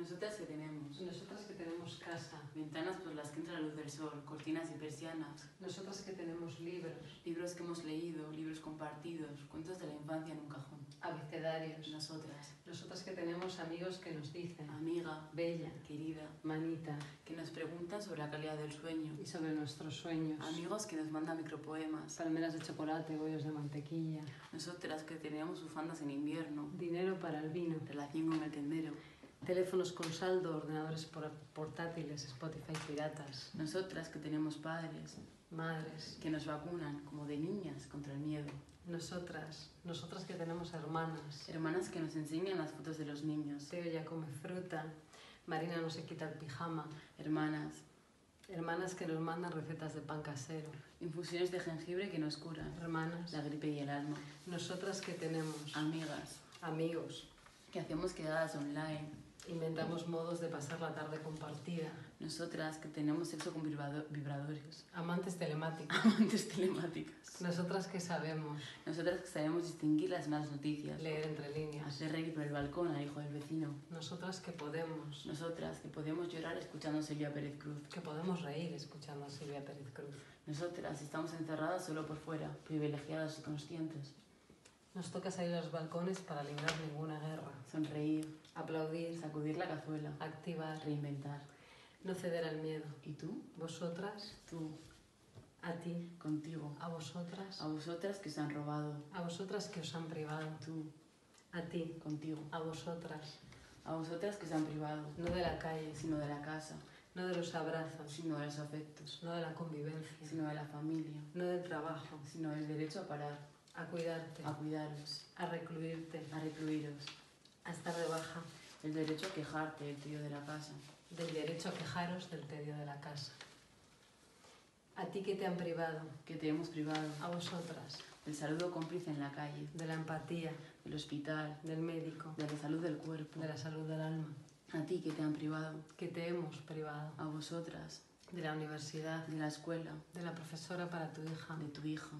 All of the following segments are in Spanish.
Nosotras que tenemos Nosotras que tenemos casa. ventanas por las que entra la luz del sol, cortinas y persianas, Nosotras que tenemos libros. libros que hemos leído, libros compartidos, cuentos de la infancia en un cajón. Abecedarios. Nosotras, Nosotras que tenemos amigos que nos dicen. amiga, Bella. querida, Manita. que nos preguntan sobre la calidad del sueño. Y sobre nuestros sueños. Amigos que nos mandan micropoemas. Palmeras de chocolate, bollos de mantequilla. Nosotras que tenemos bufandas en invierno. Dinero para el vino. Relación con el tendero. Teléfonos con saldo, ordenadores por- portátiles, Spotify piratas. Nosotras que tenemos padres Madres. que nos vacunan como de niñas contra el miedo. Nosotras. Nosotras que tenemos hermanas. Hermanas que nos enseñan las fotos de los niños. Teo ya come fruta. Marina no se quita el pijama. Hermanas, Hermanas que nos mandan recetas de pan casero. infusiones de jengibre que nos curan. Hermanas. La gripe y el alma. Nosotras que tenemos Amigas, amigos. que hacemos quedadas online. Inventamos modos de pasar la tarde compartida. Nosotras que tenemos sexo con vibrado- vibradores. Amantes telemáticos. Amantes telemáticas. Nosotras que sabemos Nosotras que sabemos distinguir las malas noticias. leer entre líneas. Hacer reír por el balcón al hijo del vecino. Nosotras que podemos. Nosotras que podemos llorar escuchando a Silvia Pérez Cruz. Que podemos reír escuchando a Silvia Pérez Cruz. Nosotras estamos encerradas solo por fuera, privilegiadas y conscientes. Nos toca salir a los balcones para librar ninguna guerra. Sonreír, Aplaudir, sacudir la cazuela, activar, reinventar. no ceder al miedo. ¿Y tú? Vosotras, Tú, a ti, contigo. a vosotras, A vosotras que se han robado. a vosotras que os han privado. Tú, A ti, contigo. a vosotras, A vosotras que se han privado. no de la calle, Sino de la casa, no de los abrazos, sino de los afectos, no de la convivencia, sino de la familia, no del trabajo, sino del derecho a parar, a cuidarte, a cuidaros, a recluirte, a recluiros, a estar de baja, el derecho a quejarte del tío de la casa. del derecho a quejaros del tedio de la casa. A ti que te han privado, que te hemos privado, a vosotras, del saludo cómplice en la calle, de la empatía, del hospital, del médico, de la salud del cuerpo, de la salud del alma, a ti que te han privado, que te hemos privado, a vosotras, de la universidad, de la escuela, de la profesora para tu hija, de tu hija,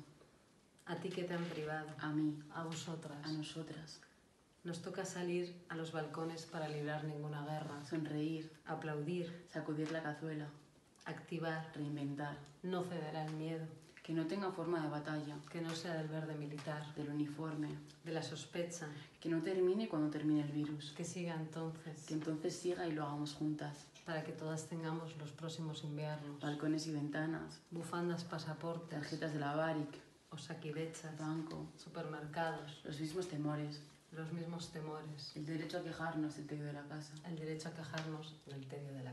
a ti que te han privado, a mí, a vosotras. a nosotras, Nos toca salir a los balcones para librar ninguna guerra, sonreír, aplaudir, sacudir la cazuela, activar, reinventar, no ceder al miedo, que no tenga forma de batalla, que no sea del verde militar, del uniforme, de la sospecha, que no termine cuando termine el virus, que siga entonces, que entonces siga y lo hagamos juntas, para que todas tengamos los próximos inviernos, balcones y ventanas, bufandas, pasaportes, tarjetas de la BARIC, osakidechas, banco, supermercados, los mismos temores, los mismos temores, el derecho a quejarnos del tedio de la casa. el derecho a quejarnos del tedio de